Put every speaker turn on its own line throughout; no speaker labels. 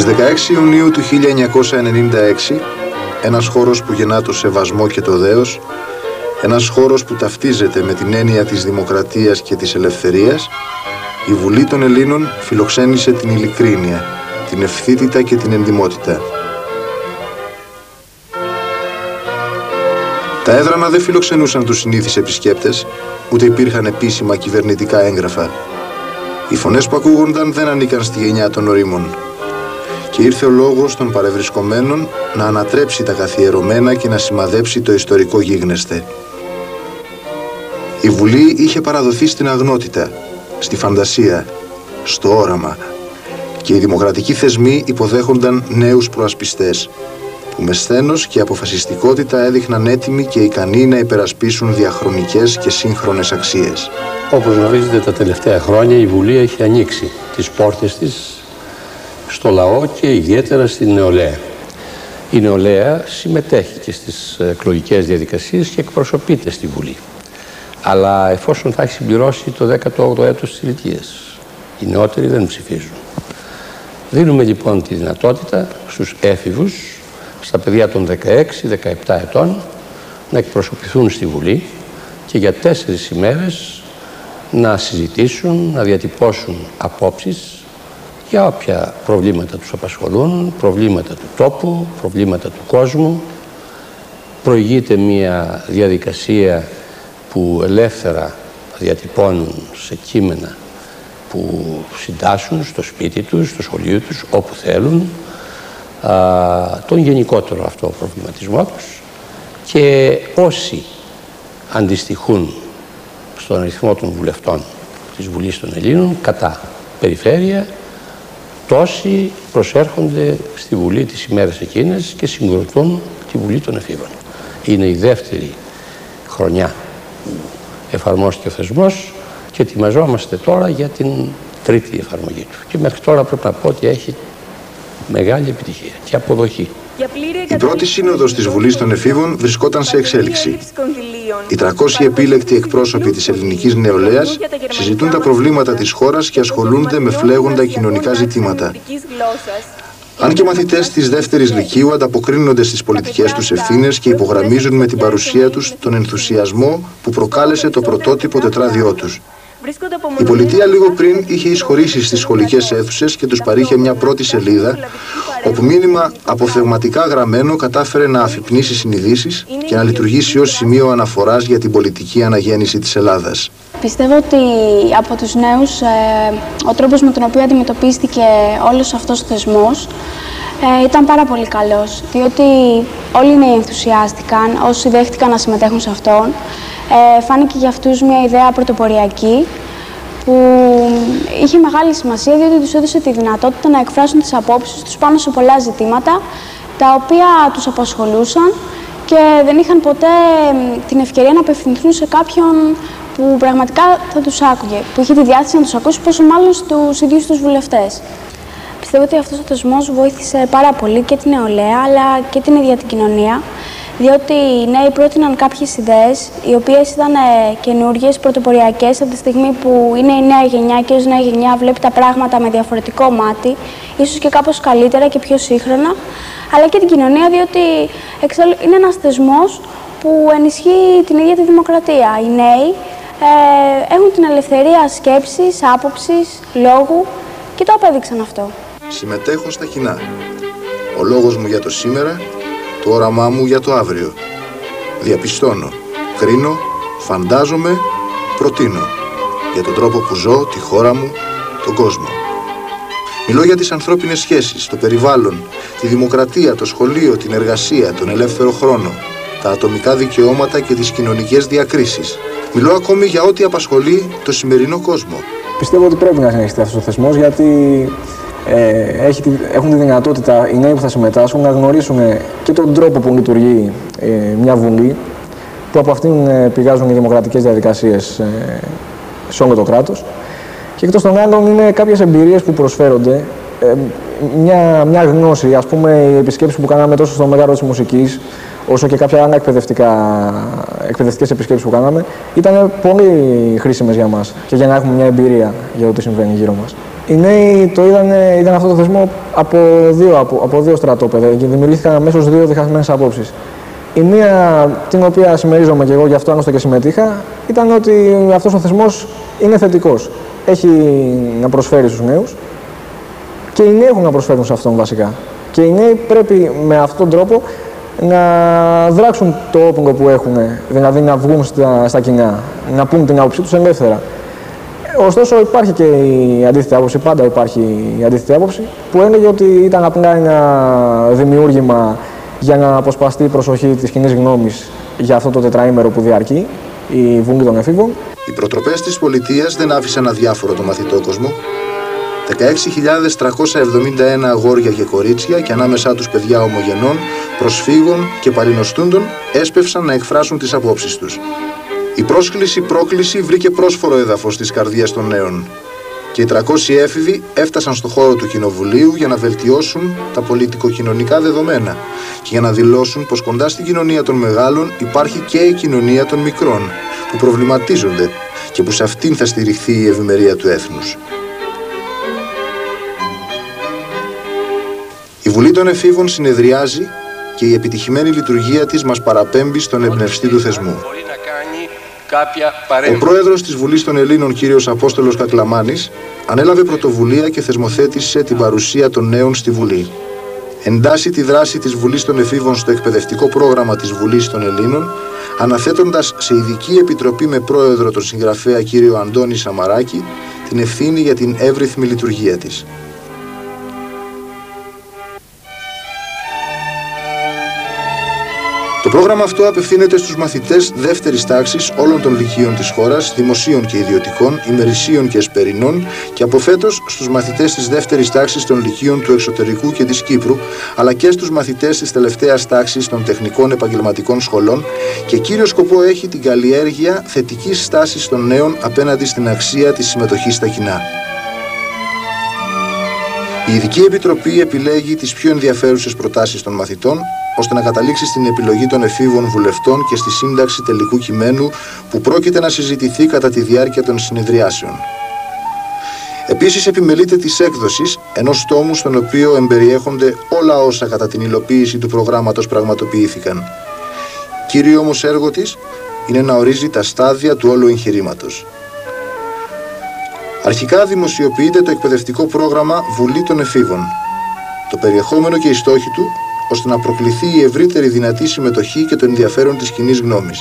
Στις 16 Ιουνίου του 1996, ένας χώρος που γεννά το σεβασμό και το δέος, ένας χώρος που ταυτίζεται με την έννοια της δημοκρατίας και της ελευθερίας, η Βουλή των Ελλήνων φιλοξένησε την ειλικρίνεια, την ευθύτητα και την ενδυμότητα. Τα έδρανα δεν φιλοξενούσαν τους συνήθεις επισκέπτες, ούτε υπήρχαν επίσημα κυβερνητικά έγγραφα. Οι φωνές που ακούγονταν δεν ανήκαν στη γενιά των ορίμων. Και ήρθε ο λόγος των παρευρισκομένων να ανατρέψει τα καθιερωμένα και να σημαδέψει το ιστορικό γίγνεσθε. Η Βουλή είχε παραδοθεί στην αγνότητα, στη φαντασία, στο όραμα και οι δημοκρατικοί θεσμοί υποδέχονταν νέους προασπιστές που με σθένος και αποφασιστικότητα έδειχναν έτοιμοι και ικανοί να υπερασπίσουν διαχρονικές και σύγχρονες αξίες.
Όπως γνωρίζετε τα τελευταία χρόνια η Βουλή έχει ανοίξει τις πόρτες της στο λαό και ιδιαίτερα στην νεολαία. Η νεολαία συμμετέχει και στις εκλογικές διαδικασίες και εκπροσωπείται στη Βουλή. Αλλά εφόσον θα έχει συμπληρώσει το 18ο έτος της ηλικίας, οι νεότεροι δεν ψηφίζουν. Δίνουμε λοιπόν τη δυνατότητα στους έφηβους, στα παιδιά των 16-17 ετών, να εκπροσωπηθούν στη Βουλή και για τέσσερις ημέρες να συζητήσουν, να διατυπώσουν απόψεις για όποια προβλήματα τους απασχολούν, προβλήματα του τόπου, προβλήματα του κόσμου. Προηγείται μια διαδικασία που ελεύθερα διατυπώνουν σε κείμενα που συντάσσουν στο σπίτι τους, στο σχολείο τους, όπου θέλουν, α, τον γενικότερο αυτό προβληματισμό τους και όσοι αντιστοιχούν στον αριθμό των βουλευτών της Βουλής των Ελλήνων κατά περιφέρεια τόσοι προσέρχονται στη Βουλή τις ημέρες εκείνες και συγκροτούν τη Βουλή των Εφήβων. Είναι η δεύτερη χρονιά που εφαρμόστηκε ο θεσμός και ετοιμαζόμαστε τώρα για την τρίτη εφαρμογή του. Και μέχρι τώρα πρέπει να πω ότι έχει μεγάλη επιτυχία και αποδοχή.
Η πρώτη σύνοδος της Βουλής των Εφήβων βρισκόταν σε εξέλιξη. Οι 300 επίλεκτοι εκπρόσωποι της ελληνικής νεολαίας συζητούν τα προβλήματα της χώρας και ασχολούνται με φλέγοντα κοινωνικά ζητήματα. Αν και μαθητές της δεύτερης Λυκείου ανταποκρίνονται στις πολιτικές τους ευθύνες και υπογραμμίζουν με την παρουσία τους τον ενθουσιασμό που προκάλεσε το πρωτότυπο τετράδιό τους. Η πολιτεία λίγο πριν είχε εισχωρήσει στις σχολικές αίθουσες και τους παρήχε μια πρώτη σελίδα όπου μήνυμα αποφευγματικά γραμμένο κατάφερε να αφυπνίσει συνειδήσεις και να λειτουργήσει ως σημείο αναφοράς για την πολιτική αναγέννηση της Ελλάδας.
Πιστεύω ότι από τους νέους ε, ο τρόπος με τον οποίο αντιμετωπίστηκε όλος αυτός ο θεσμός ε, ήταν πάρα πολύ καλός, διότι όλοι οι νέοι ενθουσιάστηκαν, όσοι δέχτηκαν να συμμετέχουν σε αυτόν. Ε, φάνηκε για αυτούς μια ιδέα πρωτοποριακή που είχε μεγάλη σημασία διότι τους έδωσε τη δυνατότητα να εκφράσουν τις απόψεις τους πάνω σε πολλά ζητήματα τα οποία τους απασχολούσαν και δεν είχαν ποτέ την ευκαιρία να απευθυνθούν σε κάποιον που πραγματικά θα τους άκουγε, που είχε τη διάθεση να τους ακούσει, πόσο μάλλον στους ίδιους τους βουλευτές. Πιστεύω ότι αυτός ο θεσμός βοήθησε πάρα πολύ και την νεολαία, αλλά και την ίδια την κοινωνία, διότι οι νέοι πρότειναν κάποιες ιδέες, οι οποίες ήταν ε, καινούργιες, πρωτοποριακές, από τη στιγμή που είναι η νέα γενιά και ως νέα γενιά βλέπει τα πράγματα με διαφορετικό μάτι, ίσως και κάπως καλύτερα και πιο σύγχρονα, αλλά και την κοινωνία, διότι εξάλλου είναι ένας θεσμός που ενισχύει την ίδια τη δημοκρατία. Οι νέοι ε, έχουν την ελευθερία σκέψης, άποψης, λόγου και το απέδειξαν αυτό.
Συμμετέχω στα κοινά. Ο λόγος μου για το σήμερα, το όραμά μου για το αύριο. Διαπιστώνω, κρίνω, φαντάζομαι, προτείνω. Για τον τρόπο που ζω, τη χώρα μου, τον κόσμο. Μιλώ για τις ανθρώπινες σχέσεις, το περιβάλλον, τη δημοκρατία, το σχολείο, την εργασία, τον ελεύθερο χρόνο, τα ατομικά δικαιώματα και τις κοινωνικές διακρίσεις. Μιλώ ακόμη για ό,τι απασχολεί το σημερινό κόσμο.
Πιστεύω ότι πρέπει να συνεχιστεί αυτός ο θεσμός γιατί ε, έχει, έχουν τη δυνατότητα οι νέοι που θα συμμετάσχουν να γνωρίσουν και τον τρόπο που λειτουργεί ε, μια βουλή, που από αυτήν ε, πηγάζουν οι δημοκρατικές διαδικασίες ε, σε όλο το κράτος. Και εκτός των άλλων, είναι κάποιες εμπειρίες που προσφέρονται. Ε, μια, μια γνώση, ας πούμε, οι επισκέψει που κάναμε τόσο στο Μέγαρο της Μουσικής, όσο και κάποια άλλα εκπαιδευτικές επισκέψεις που κάναμε, ήταν πολύ χρήσιμες για μας και για να έχουμε μια εμπειρία για το τι συμβαίνει γύρω μας. Οι νέοι το είδαν, είδαν αυτό το θεσμό από δύο, από, από δύο στρατόπεδα και δημιουργήθηκαν αμέσως δύο διχασμένες απόψεις. Η μία, την οποία συμμερίζομαι και εγώ, γι' αυτό άλλωστε και συμμετείχα, ήταν ότι αυτός ο θεσμός είναι θετικός. Έχει να προσφέρει στους νέους και οι νέοι έχουν να προσφέρουν σε αυτόν βασικά. Και οι νέοι πρέπει με αυτόν τον τρόπο να δράξουν το όπλο που έχουν, δηλαδή να βγουν στα, στα κοινά, να πούν την άποψή τους ελεύθερα. Ωστόσο, υπάρχει και η αντίθετη άποψη, πάντα υπάρχει η αντίθετη άποψη, που έλεγε ότι ήταν απλά ένα δημιούργημα για να αποσπαστεί η προσοχή της κοινής γνώμης για αυτό το τετραήμερο που διαρκεί, η Βουλή των Εφήβων.
Οι προτροπές της πολιτείας δεν άφησαν αδιάφορο το μαθητό κόσμο. 16.371 αγόρια και κορίτσια και ανάμεσά τους παιδιά ομογενών, προσφύγων και παλινοστούντων έσπευσαν να εκφράσουν τις απόψεις τους. Η πρόσκληση-πρόκληση βρήκε πρόσφορο έδαφος στις καρδιές των νέων και οι 300 έφηβοι έφτασαν στο χώρο του Κοινοβουλίου για να βελτιώσουν τα πολιτικοκοινωνικά δεδομένα και για να δηλώσουν πως κοντά στην κοινωνία των μεγάλων υπάρχει και η κοινωνία των μικρών που προβληματίζονται και που σε αυτήν θα στηριχθεί η ευημερία του έθνους. Η Βουλή των Εφήβων συνεδριάζει και η επιτυχημένη λειτουργία της μας παραπέμπει στον εμπνευστή του θεσμού. Ο πρόεδρος της Βουλής των Ελλήνων, κύριος Απόστολος Κακλαμάνης, ανέλαβε πρωτοβουλία και θεσμοθέτησε την παρουσία των νέων στη Βουλή. Εντάσσει τη δράση της Βουλής των Εφήβων στο εκπαιδευτικό πρόγραμμα της Βουλής των Ελλήνων, αναθέτοντας σε ειδική επιτροπή με πρόεδρο τον συγγραφέα κύριο Αντώνη Σαμαράκη την ευθύνη για την εύρυθμη λειτουργία της. Πρόγραμμα αυτό απευθύνεται στους μαθητές δεύτερης τάξης όλων των λυκείων της χώρας, δημοσίων και ιδιωτικών, ημερησίων και εσπερινών και από φέτος στους μαθητές της δεύτερης τάξης των λυκείων του εξωτερικού και της Κύπρου, αλλά και στους μαθητές της τελευταίας τάξης των τεχνικών επαγγελματικών σχολών και κύριο σκοπό έχει την καλλιέργεια θετικής στάσης των νέων απέναντι στην αξία της συμμετοχής στα κοινά. Η Ειδική Επιτροπή επιλέγει τις πιο ενδιαφέρουσες προτάσεις των μαθητών ώστε να καταλήξει στην επιλογή των εφήβων βουλευτών και στη σύνταξη τελικού κειμένου που πρόκειται να συζητηθεί κατά τη διάρκεια των συνεδριάσεων. Επίσης επιμελείται της έκδοσης ενός τόμου στον οποίο εμπεριέχονται όλα όσα κατά την υλοποίηση του προγράμματος πραγματοποιήθηκαν. Κύριο όμως έργο της είναι να ορίζει τα στάδια του όλου εγχειρήματος. Αρχικά δημοσιοποιείται το εκπαιδευτικό πρόγραμμα Βουλή των Εφήβων. Το περιεχόμενο και οι στόχοι του ώστε να προκληθεί η ευρύτερη δυνατή συμμετοχή και το ενδιαφέρον της κοινή γνώμης.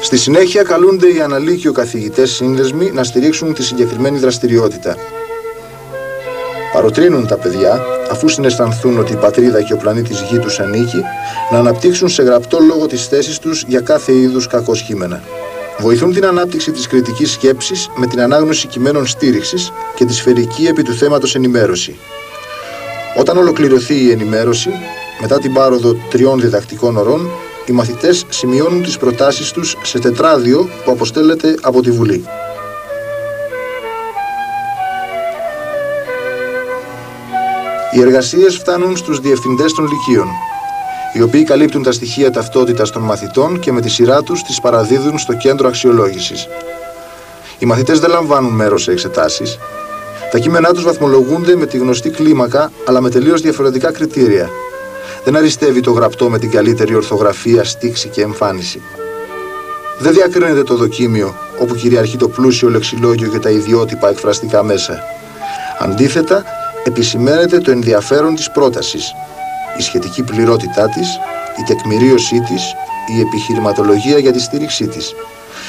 Στη συνέχεια καλούνται οι αναλύκειο καθηγητές σύνδεσμοι να στηρίξουν τη συγκεκριμένη δραστηριότητα. Παροτρύνουν τα παιδιά, αφού συναισθανθούν ότι η πατρίδα και ο πλανήτης γη τους ανήκει, να αναπτύξουν σε γραπτό λόγο τις θέσεις τους για κάθε είδους κακό σχήμενα. Βοηθούν την ανάπτυξη της κριτικής σκέψης με την ανάγνωση κειμένων στήριξης και τη σφαιρική επί του θέματος ενημέρωση. Όταν ολοκληρωθεί η ενημέρωση, μετά την πάροδο τριών διδακτικών ωρών, οι μαθητές σημειώνουν τις προτάσεις τους σε τετράδιο που αποστέλλεται από τη Βουλή. Οι εργασίες φτάνουν στους διευθυντές των λυκείων, οι οποίοι καλύπτουν τα στοιχεία ταυτότητας των μαθητών και με τη σειρά τους τις παραδίδουν στο κέντρο αξιολόγησης. Οι μαθητές δεν λαμβάνουν μέρος σε εξετάσεις, τα κείμενά τους βαθμολογούνται με τη γνωστή κλίμακα, αλλά με τελείως διαφορετικά κριτήρια. Δεν αριστεύει το γραπτό με την καλύτερη ορθογραφία, στίξη και εμφάνιση. Δεν διακρίνεται το δοκίμιο, όπου κυριαρχεί το πλούσιο λεξιλόγιο και τα ιδιότυπα εκφραστικά μέσα. Αντίθετα, επισημαίνεται το ενδιαφέρον της πρότασης, η σχετική πληρότητά της, η τεκμηρίωσή της, η επιχειρηματολογία για τη στήριξή της,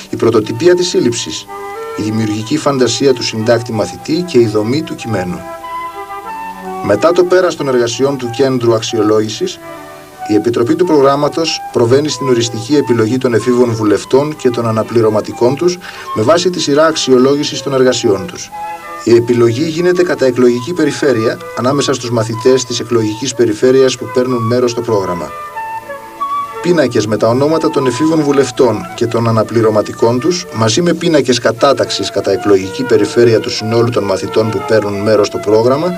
η πρωτοτυπία της σύλληψης, η δημιουργική φαντασία του συντάκτη μαθητή και η δομή του κειμένου. Μετά το πέρας των εργασιών του Κέντρου Αξιολόγησης, η Επιτροπή του Προγράμματος προβαίνει στην οριστική επιλογή των εφήβων βουλευτών και των αναπληρωματικών τους με βάση τη σειρά αξιολόγησης των εργασιών τους. Η επιλογή γίνεται κατά εκλογική περιφέρεια ανάμεσα στους μαθητές της εκλογικής περιφέρειας που παίρνουν μέρος στο πρόγραμμα πίνακες με τα ονόματα των εφήβων βουλευτών και των αναπληρωματικών τους, μαζί με πίνακες κατάταξης κατά εκλογική περιφέρεια του συνόλου των μαθητών που παίρνουν μέρος στο πρόγραμμα,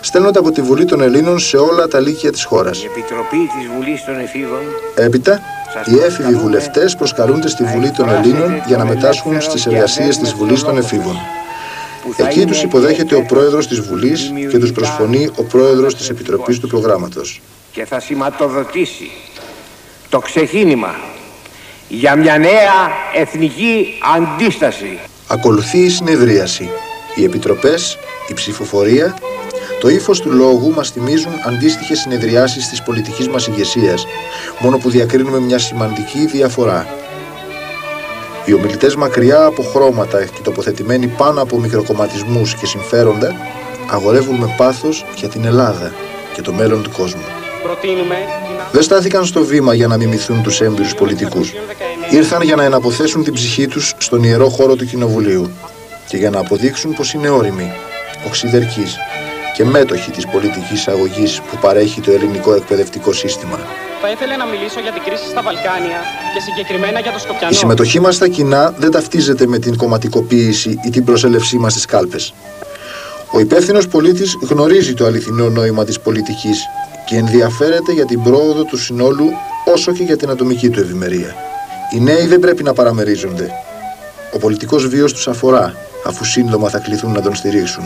στέλνονται από τη Βουλή των Ελλήνων σε όλα τα λύκεια της χώρας.
Η Επιτροπή της Βουλής των Εφήβων
Έπειτα, οι έφηβοι βουλευτές προσκαλούνται στη Βουλή των Ελλήνων για να μετάσχουν στις εργασίες της Βουλής των Εφήβων. Εκεί τους υποδέχεται ο πρόεδρος της Βουλής και τους προσφωνεί ο πρόεδρος της Επιτροπής του Προγράμματος.
και θα σηματοδοτήσει το ξεκίνημα για μια νέα εθνική αντίσταση
Ακολουθεί η συνεδρίαση. Οι επιτροπές, η ψηφοφορία, το ύφος του λόγου μας θυμίζουν αντίστοιχες συνεδριάσεις της πολιτικής μας ηγεσίας, μόνο που διακρίνουμε μια σημαντική διαφορά. Οι ομιλητές μακριά από χρώματα και τοποθετημένοι πάνω από μικροκομματισμούς και συμφέροντα, αγορεύουν με πάθος για την Ελλάδα και το μέλλον του κόσμου. Δεν στάθηκαν στο βήμα για να μιμηθούν τους έμπειρους πολιτικούς. Ήρθαν για να εναποθέσουν την ψυχή τους στον ιερό χώρο του Κοινοβουλίου και για να αποδείξουν πως είναι όριμοι, οξυδερκείς και μέτοχοι της πολιτικής αγωγής που παρέχει το ελληνικό εκπαιδευτικό σύστημα.
Θα ήθελα να μιλήσω για την κρίση στα Βαλκάνια και συγκεκριμένα για το Σκοπιανό.
Η συμμετοχή μας στα κοινά δεν ταυτίζεται με την κομματικοποίηση ή την προσέλευσή μας στις κάλπες. Ο υπεύθυνος πολίτης γνωρίζει το αληθινό νόημα της πολιτικής και ενδιαφέρεται για την πρόοδο του συνόλου όσο και για την ατομική του ευημερία. Οι νέοι δεν πρέπει να παραμερίζονται. Ο πολιτικός βίος τους αφορά, αφού σύντομα θα κληθούν να τον στηρίξουν.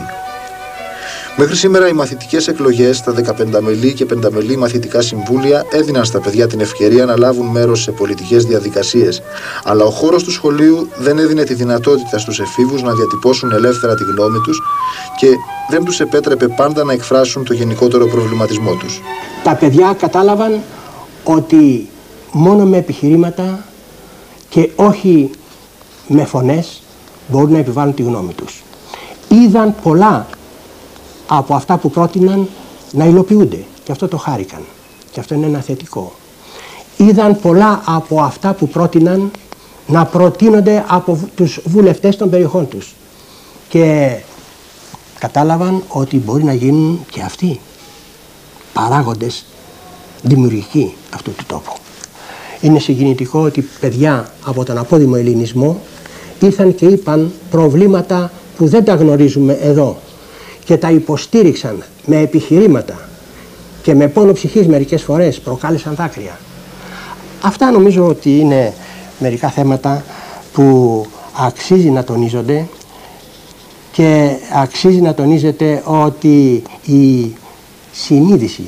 Μέχρι σήμερα οι μαθητικές εκλογές, τα 15 μελή και 5 μελή μαθητικά συμβούλια έδιναν στα παιδιά την ευκαιρία να λάβουν μέρος σε πολιτικές διαδικασίες, αλλά ο χώρος του σχολείου δεν έδινε τη δυνατότητα στους εφήβους να διατυπώσουν ελεύθερα τη γνώμη τους και δεν τους επέτρεπε πάντα να εκφράσουν το γενικότερο προβληματισμό τους.
Τα παιδιά κατάλαβαν ότι μόνο με επιχειρήματα και όχι με φωνές μπορούν να επιβάλλουν τη γνώμη τους. Είδαν πολλά από αυτά που πρότειναν να υλοποιούνται και αυτό το χάρηκαν και αυτό είναι ένα θετικό. Είδαν πολλά από αυτά που πρότειναν να προτείνονται από τους βουλευτές των περιοχών τους και κατάλαβαν ότι μπορεί να γίνουν και αυτοί παράγοντες δημιουργικοί αυτού του τόπου. Είναι συγκινητικό ότι παιδιά από τον απόδημο ελληνισμό ήρθαν και είπαν προβλήματα που δεν τα γνωρίζουμε εδώ και τα υποστήριξαν με επιχειρήματα και με πόνο ψυχής μερικές φορές προκάλεσαν δάκρυα. Αυτά νομίζω ότι είναι μερικά θέματα που αξίζει να τονίζονται και αξίζει να τονίζεται ότι η συνείδηση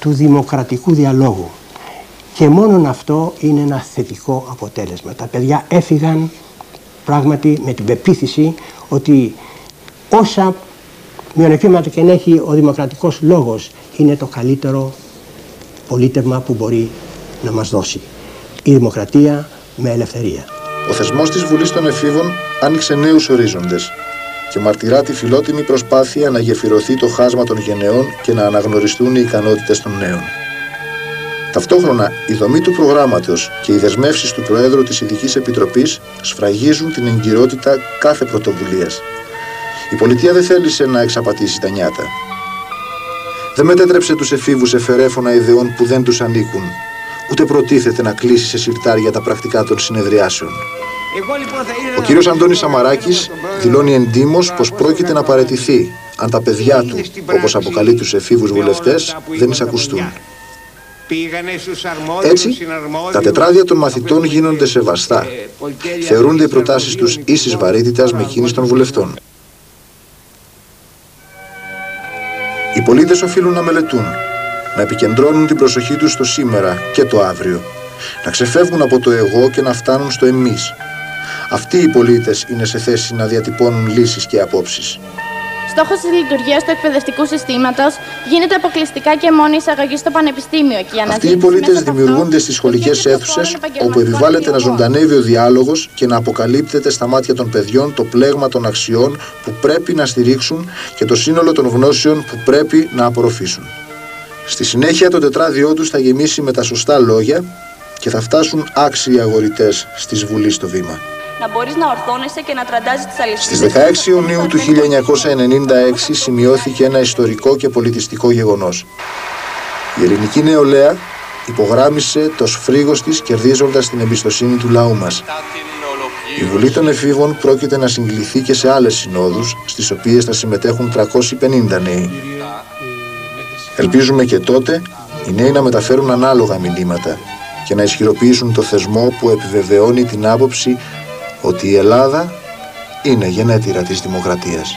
του δημοκρατικού διαλόγου και μόνον αυτό είναι ένα θετικό αποτέλεσμα. Τα παιδιά έφυγαν πράγματι με την πεποίθηση ότι όσα μειονεκτήματα και να έχει ο δημοκρατικός λόγος είναι το καλύτερο πολίτευμα που μπορεί να μας δώσει. Η δημοκρατία με ελευθερία.
Ο θεσμός της Βουλής των Εφήβων άνοιξε νέους ορίζοντες και μαρτυρά τη φιλότιμη προσπάθεια να γεφυρωθεί το χάσμα των γενεών και να αναγνωριστούν οι ικανότητες των νέων. Ταυτόχρονα, η δομή του προγράμματος και οι δεσμεύσεις του Προέδρου της Ειδικής Επιτροπής σφραγίζουν την εγκυρότητα κάθε πρωτοβουλίας. Η πολιτεία δεν θέλησε να εξαπατήσει τα νιάτα. Δεν μετέτρεψε τους εφήβους εφερέφωνα ιδεών που δεν τους ανήκουν, ούτε προτίθεται να κλείσει σε συρτάρια τα πρακτικά των συνεδριάσεων.
Λοιπόν
Ο κύριος Αντώνης Σαμαράκης δηλώνει εντύμως πως πρόκειται να παρετηθεί αν τα παιδιά του, όπως αποκαλεί τους εφήβους βουλευτές, δεν εισακουστούν. Έτσι, τα τετράδια των μαθητών γίνονται σεβαστά.
Ε,
Θεωρούνται οι προτάσεις τους ίσης βαρύτητας με εκείνης των βουλευτών. Πολίτες οφείλουν να μελετούν, να επικεντρώνουν την προσοχή τους στο σήμερα και το αύριο, να ξεφεύγουν από το εγώ και να φτάνουν στο εμείς. Αυτοί οι πολίτες είναι σε θέση να διατυπώνουν λύσεις και απόψεις.
Στόχος της λειτουργίας του εκπαιδευτικού συστήματος γίνεται αποκλειστικά και μόνο η εισαγωγή στο πανεπιστήμιο και η
Αυτοί οι πολίτες δημιουργούνται στις σχολικές αίθουσες όπου επιβάλλεται να ζωντανεύει ο διάλογος και να αποκαλύπτεται στα μάτια των παιδιών το πλέγμα των αξιών που πρέπει να στηρίξουν και το σύνολο των γνώσεων που πρέπει να απορροφήσουν. Στη συνέχεια το τετράδιό τους θα γεμίσει με τα σωστά λόγια και θα φτάσουν άξιοι αγορητές στη Βουλής στο βήμα
να μπορείς να ορθώνεσαι και να τραντάζεις τις αλυσίδες.
Στις 16 Ιουνίου του 1996 σημειώθηκε ένα ιστορικό και πολιτιστικό γεγονός. Η ελληνική νεολαία υπογράμμισε το σφρίγος της κερδίζοντας την εμπιστοσύνη του λαού μας. Η Βουλή των Εφήβων πρόκειται να συγκληθεί και σε άλλες συνόδους, στις οποίες θα συμμετέχουν 350 νέοι. Ελπίζουμε και τότε οι νέοι να μεταφέρουν ανάλογα μηνύματα και να ισχυροποιήσουν το θεσμό που επιβεβαιώνει την άποψη ότι η Ελλάδα είναι γενέτειρα της δημοκρατίας.